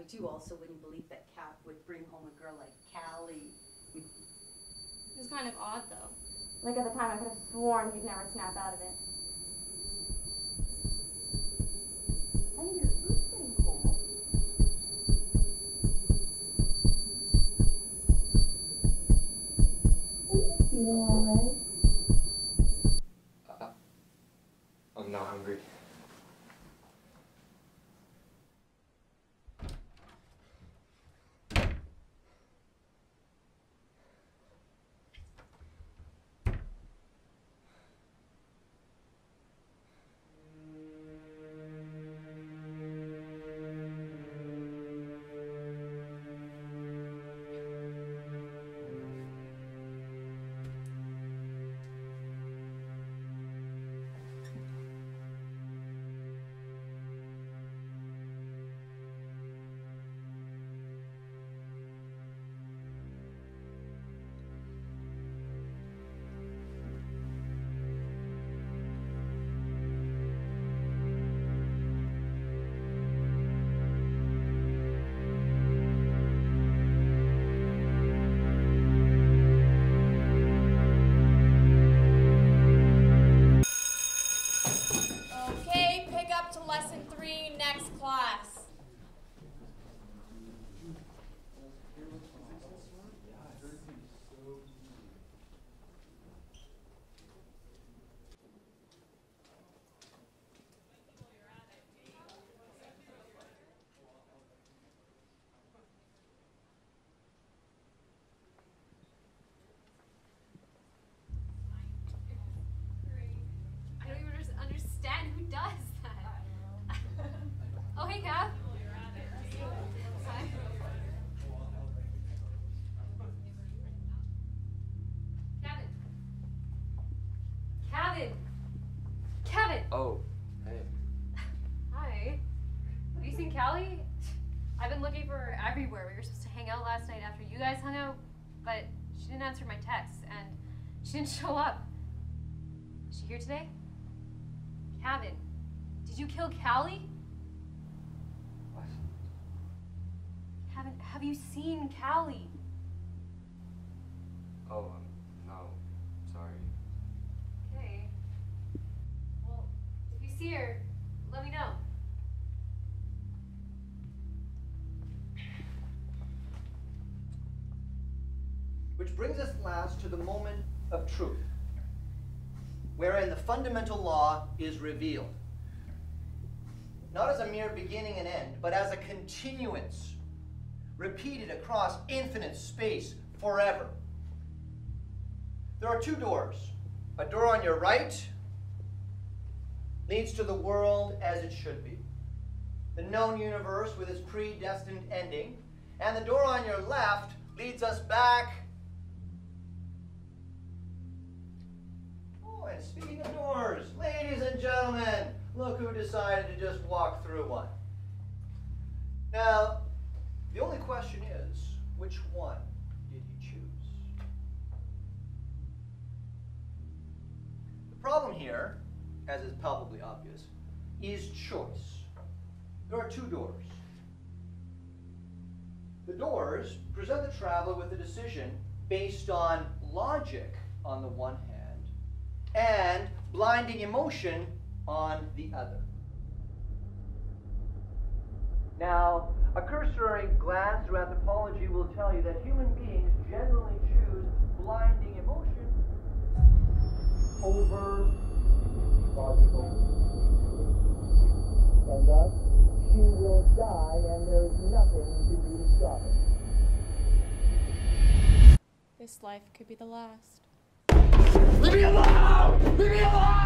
we do also wouldn't believe that Cap would bring home a girl like Callie. It was kind of odd, though. Like at the time, I could have sworn he'd never snap out of it. Honey, your food's getting cold. Are you feeling alright? Uh, I'm not hungry. Understand who does that. oh, hey. Kevin. Kevin. Kevin. Oh, hey. Hi. Have you seen Callie? I've been looking for her everywhere. We were supposed to hang out last night after you guys hung out, but she didn't answer my texts and she didn't show up. Is she here today? Kevin, did you kill Callie? What? Kevin, have you seen Callie? Oh, um, no. Sorry. Okay. Well, if you see her, let me know. Which brings us last to the moment of truth, wherein the fundamental law is revealed. Not as a mere beginning and end, but as a continuance, repeated across infinite space forever. There are two doors. A door on your right leads to the world as it should be, the known universe with its predestined ending, and the door on your left leads us back And speaking of doors, ladies and gentlemen, look who decided to just walk through one. Now, the only question is, which one did he choose? The problem here, as is palpably obvious, is choice. There are two doors. The doors present the traveler with a decision based on logic on the one hand and blinding emotion on the other. Now, a cursory glance through anthropology will tell you that human beings generally choose blinding emotion over logical. And thus, she will die, and there is nothing to stop it. This life could be the last. Leave me alone! Leave me alone!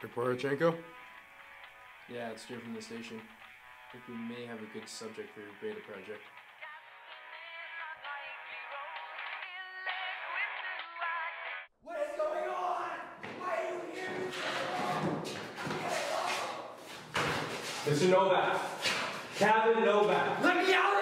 Dr. Porochenko? Yeah, it's Jim from the station. I think we may have a good subject for your beta project. What is going on? Why are you here? Mr. Novak. Kevin Novak. Let me out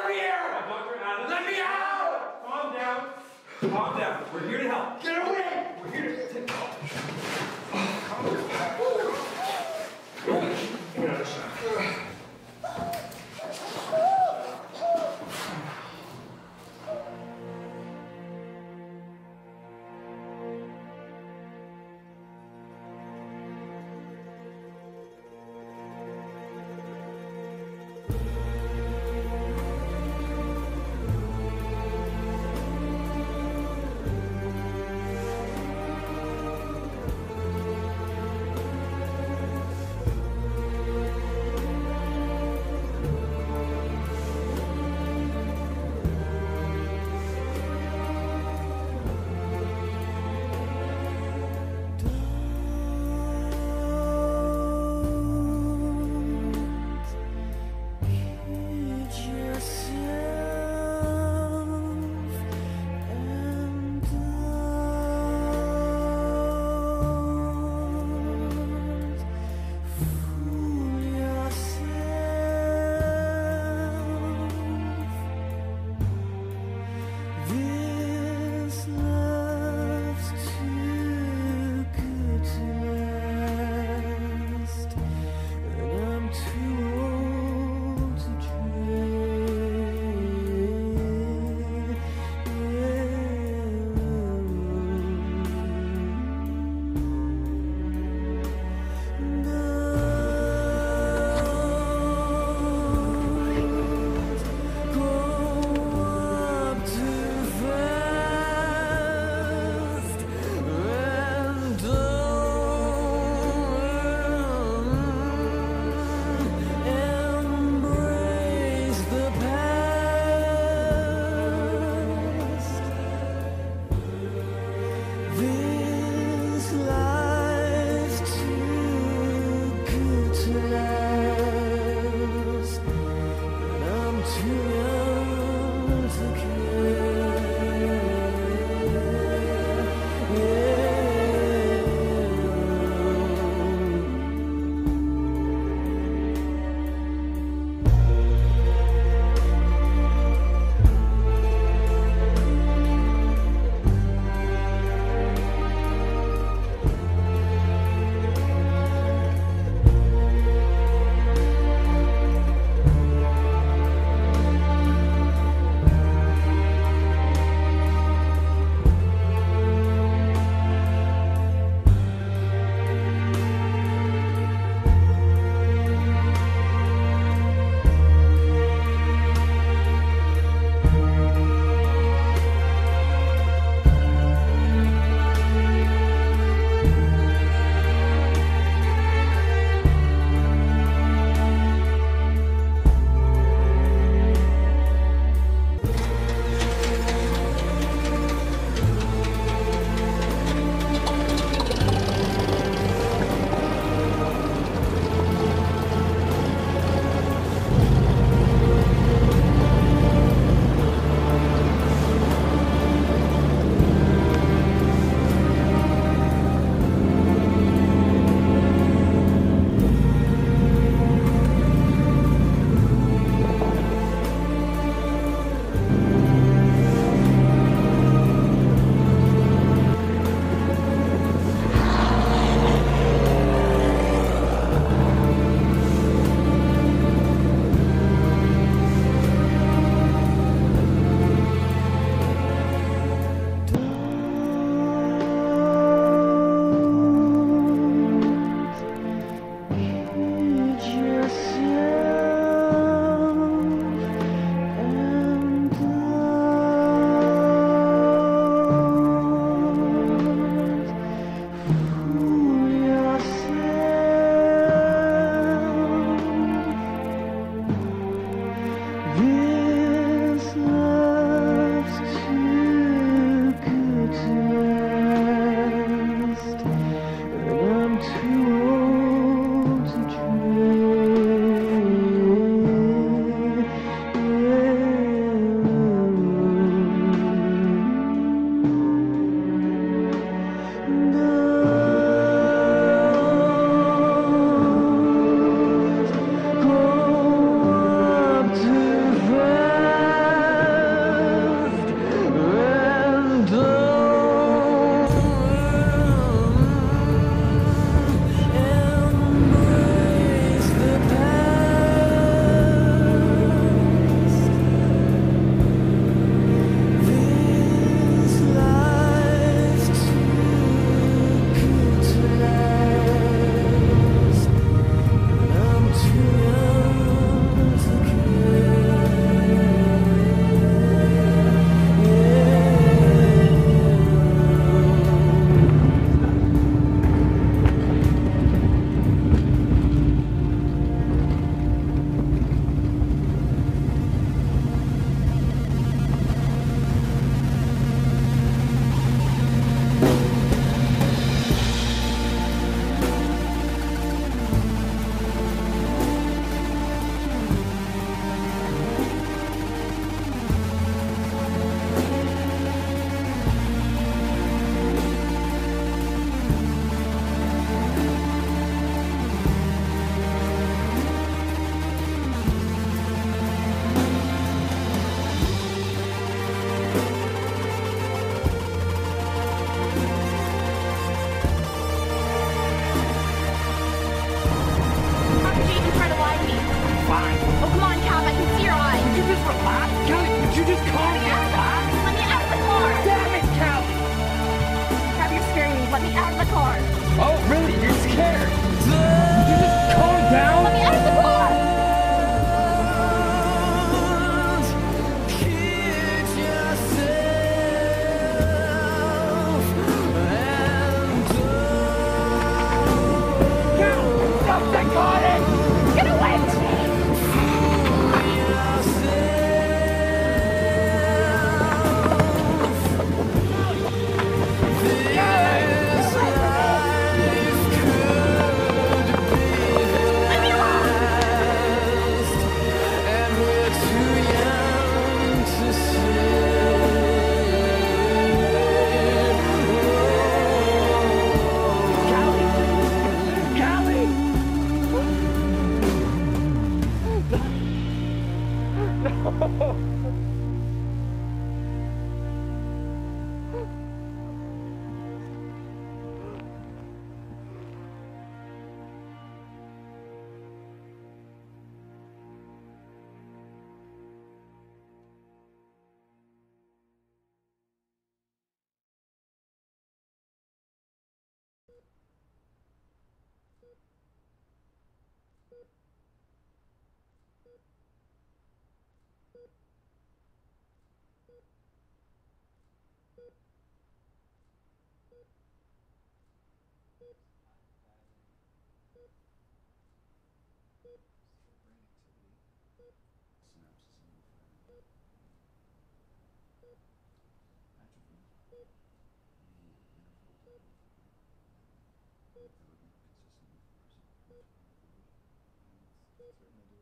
certainly do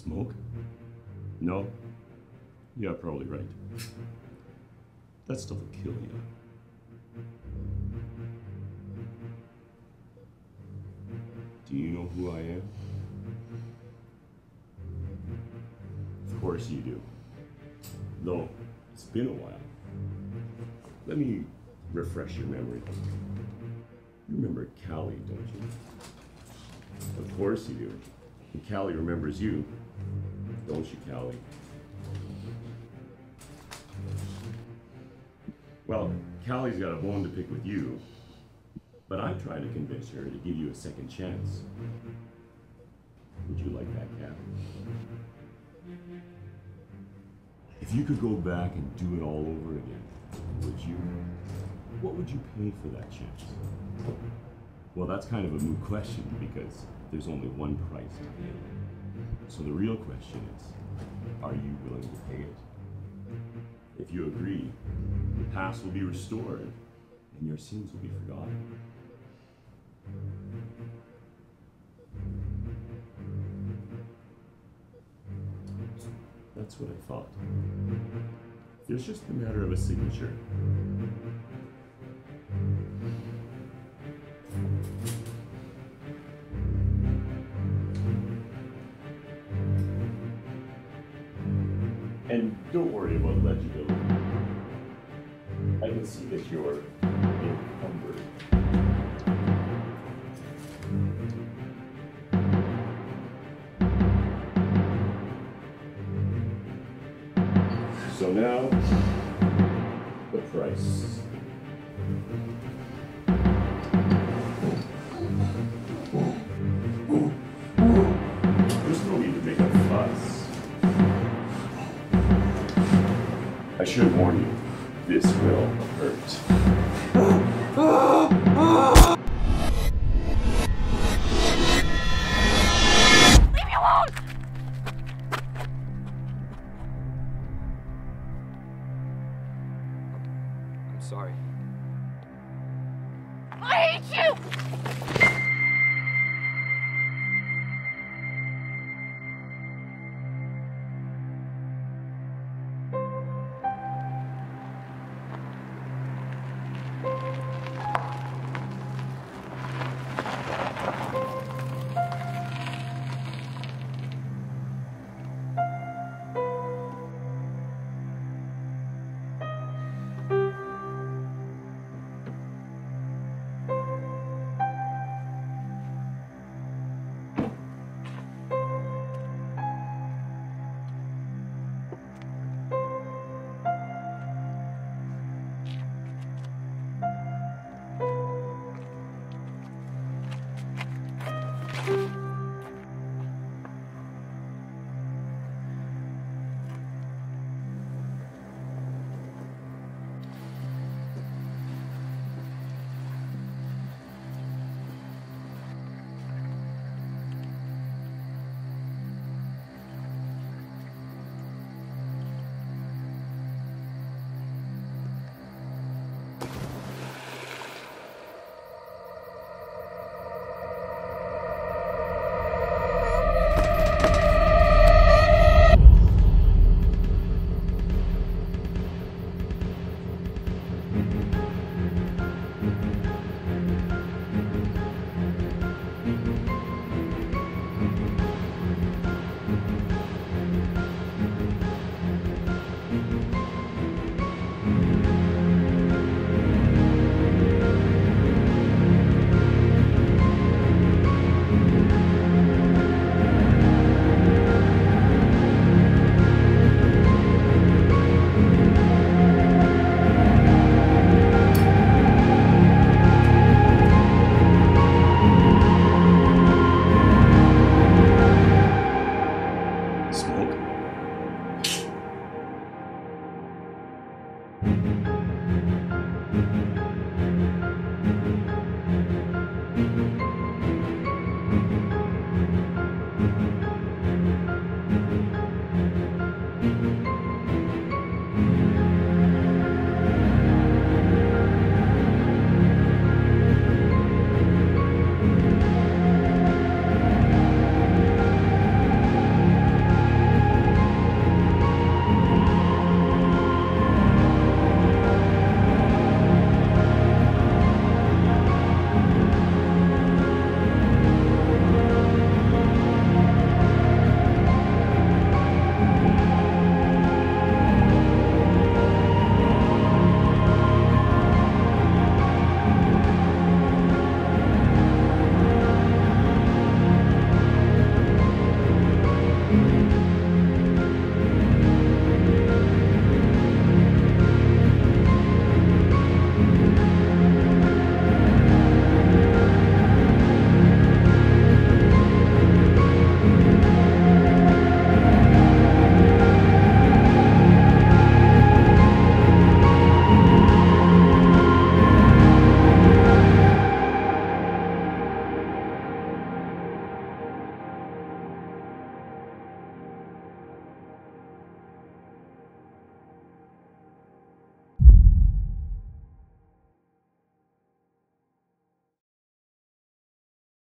Smoke? No? Yeah, probably right. That stuff will kill you. Do you know who I am? Of course you do. Though, it's been a while. Let me refresh your memory. You remember Callie, don't you? Of course you do. And Callie remembers you. Don't you, Callie? Well, Callie's got a bone to pick with you, but I tried to convince her to give you a second chance. Would you like that, Cal? If you could go back and do it all over again, would you? What would you pay for that chance? Well, that's kind of a moot question because there's only one price to pay. So the real question is, are you willing to pay it? If you agree, the past will be restored and your sins will be forgotten. That's what I thought. It's just a matter of a signature. And don't worry about legibility. I can see that you're encumbered. So now, the price. Should warn you, this will